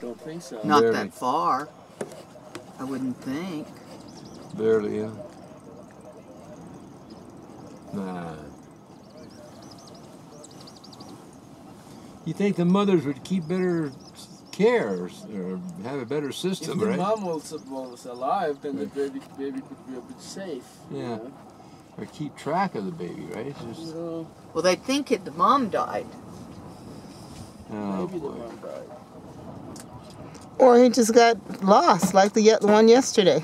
Don't think so. Not Barely. that far. I wouldn't think. Barely, yeah. Nah. You think the mothers would keep better care or, or have a better system, If the right? mom was, was alive, then the baby baby could be a bit safe. you Yeah. know. Or keep track of the baby, right? Just, Well, they think it, the mom died. oh maybe the boy. Or he just got lost, like the one yesterday.